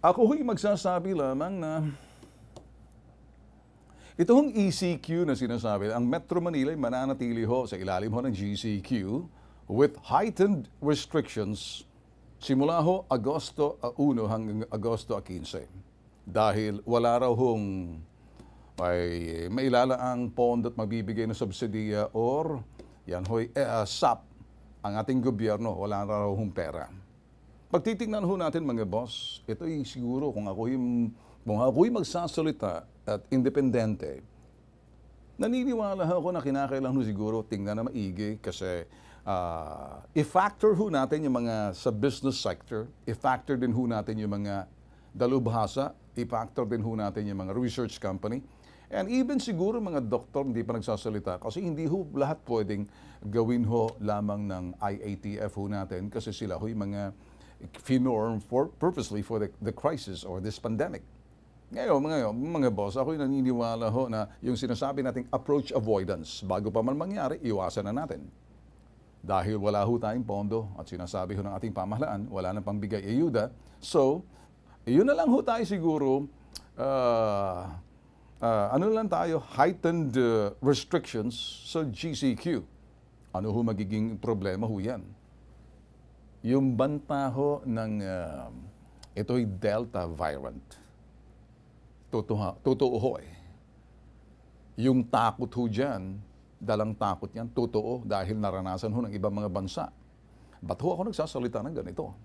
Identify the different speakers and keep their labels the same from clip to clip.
Speaker 1: Ako ho'y magsasabi lamang na ito hong ECQ na sinasabi, ang Metro Manila ay mananatili ho sa ilalim ho ng GCQ with heightened restrictions simula ho Agosto 1 hanggang Agosto 15. Dahil wala raw hong may mailalaang pond at magbibigay ng subsidiya or yan ho'y uh, SAP ang ating gobyerno, wala raw hong pera. Pagtitingnan ho natin mga boss, ito ay siguro kung ako yung kung ako'y magsasalita at independente, naniniwala ako na kinakailangan ho siguro tingnan na maigi kasi uh, i-factor ho natin yung mga sa business sector, i-factor din ho natin yung mga dalubhasa, i-factor din ho natin yung mga research company, and even siguro mga doktor hindi pa nagsasalita kasi hindi ho lahat pwedeng gawin ho lamang ng IATF ho natin kasi sila ho yung mga finorm for, purposely for the, the crisis or this pandemic. Ngayon, mga, mga boss, ako yung naniniwala ho na yung sinasabi nating approach avoidance, bago pa man mangyari, iwasan na natin. Dahil wala ho tayong pondo at sinasabi ho ng ating pamahalaan, wala nang pambigay ayuda. So, yun na lang ho tayo siguro, uh, uh, ano lang tayo, heightened uh, restrictions sa GCQ. Ano ho magiging problema ho yan? Yung banta ho ng uh, ito'y Delta variant. Totoo, totoo ho eh. Yung takot ho dyan, dalang takot yan, totoo dahil naranasan ho ng ibang mga bansa. Ba't ho ako nagsasalita ng ganito?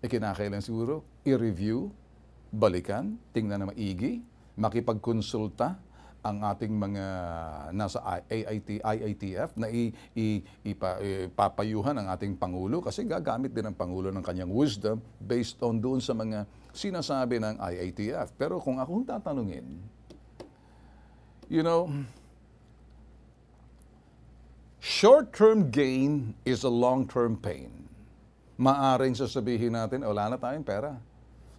Speaker 1: E kinakailan siguro i-review, balikan, tingnan na maigi, makipagkonsulta, ang ating mga nasa AIT, IITF na ipapayuhan ang ating Pangulo kasi gagamit din ang Pangulo ng kanyang wisdom based on doon sa mga sinasabi ng IITF. Pero kung akong tatanungin, you know, short-term gain is a long-term pain. Maaring sasabihin natin, wala na tayong pera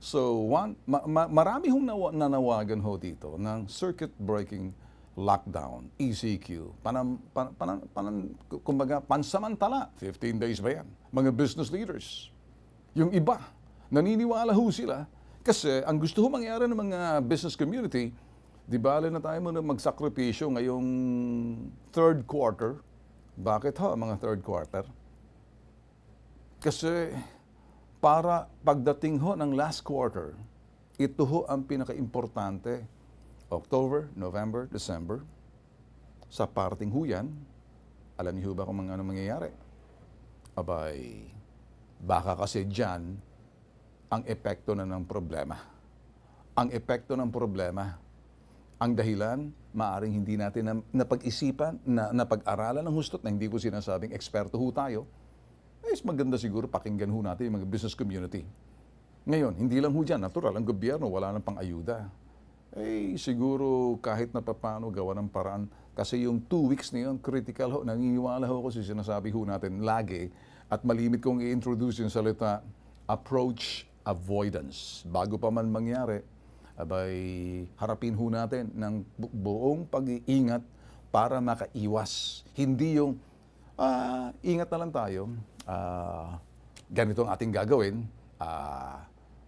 Speaker 1: So, one, ma, ma, marami hong nawa, nanawagan ho dito ng circuit breaking lockdown, ECQ. Panam, pan, pan, pan, kumbaga, pansamantala, 15 days ba yan? Mga business leaders. Yung iba, naniniwala ho sila kasi ang gusto ho mangyari ng mga business community, di ba na tayo muna magsakripisyo ngayong third quarter. Bakit ho, mga third quarter? Kasi para pagdating ho ng last quarter, ito ho ang pinaka-importante. October, November, December. Sa parting ho yan, alam niyo ba kung mga ano mangyayari? Abay, baka kasi dyan ang epekto na ng problema. Ang epekto ng problema, ang dahilan, maaring hindi natin na, napag-isipan, na, napag-aralan ng hustot na hindi ko sinasabing eksperto ho tayo, is maganda siguro pakinggan ho natin yung mga business community. Ngayon, hindi lang ho dyan, natural, ang gobyerno wala nang pang-ayuda. Eh, siguro kahit na paano gawa ng paraan. Kasi yung two weeks na yun, critical ho, nangingiwala ho kasi sinasabi ho natin lagi at malimit kong i-introduce yung salita approach avoidance. Bago pa man mangyari, abay harapin ho natin ng buong pag-iingat para makaiwas. Hindi yung uh, ingat na lang tayo, uh, ganito ang ating gagawin, uh,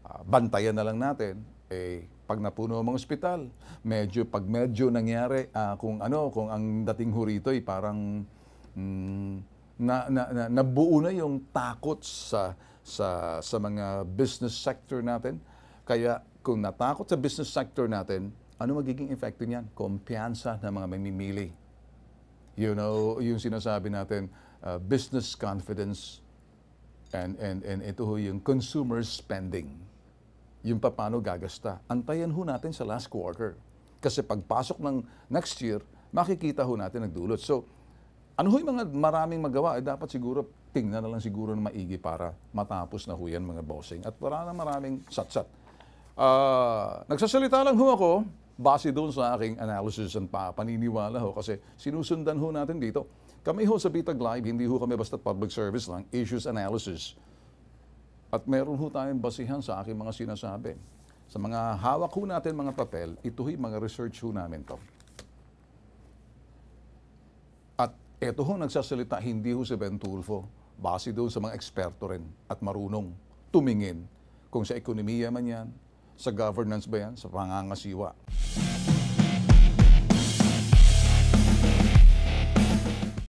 Speaker 1: uh, bantayan na lang natin, eh, pag napuno ang mga ospital, medyo, pag medyo nangyari, uh, kung ano, kung ang dating ho rito ay parang mm, na, na, na, nabuo na yung takot sa, sa, sa mga business sector natin. Kaya kung natakot sa business sector natin, ano magiging epekto niyan? Kumpiyansa ng mga mamimili. You know, yung sinasabi natin, uh, business confidence and, and, and ito ho yung consumer spending. Yung paano gagasta. Antayan ho natin sa last quarter. Kasi pagpasok ng next year, makikita ho natin nagdulot. So, ano ho yung mga maraming magawa? Eh, dapat siguro tingnan na lang siguro na maigi para matapos na ho yan mga bossing. At wala na maraming satsat. Uh, nagsasalita lang ho ako base doon sa aking analysis and pa, paniniwala ho kasi sinusundan ho natin dito kami ho sa Bitag Live, hindi ho kami basta public service lang, issues analysis. At meron ho tayong basihan sa aking mga sinasabi. Sa mga hawak ho natin mga papel, ito ho mga research ho namin to. At ito ho nagsasalita, hindi ho si Ben Tulfo. Base doon sa mga eksperto rin at marunong tumingin kung sa ekonomiya man yan, Sa governance ba yan? Sa pangangasiwa?